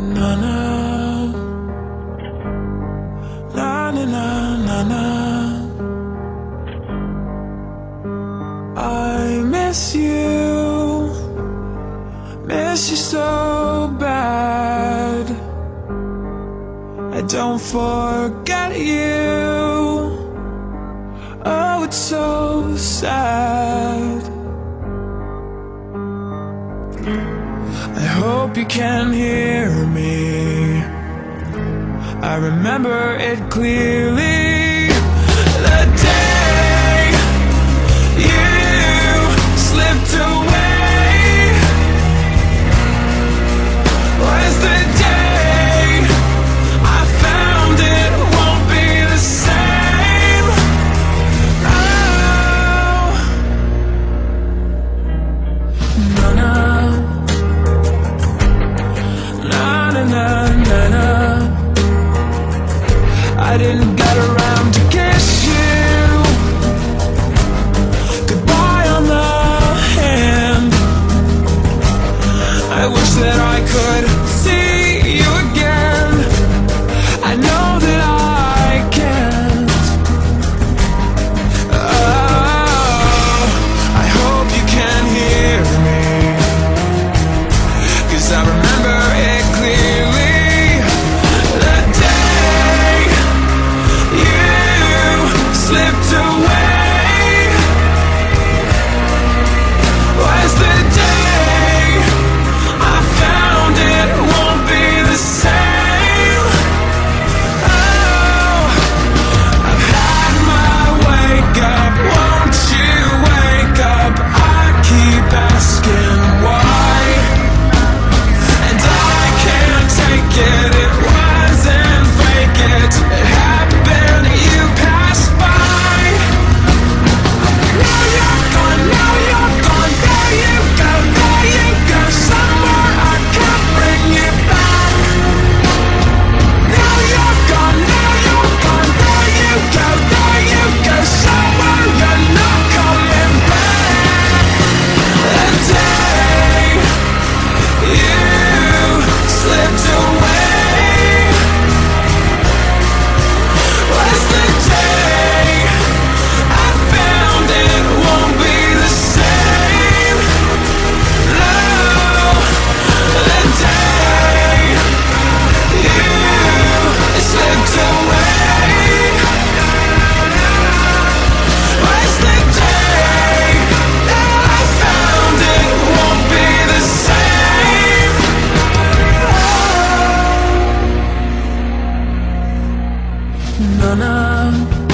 na na. Na na na I miss you. Miss you so bad. I don't forget you. Oh it's so sad. I hope you can hear me. I remember it clearly. I didn't get around past. gonna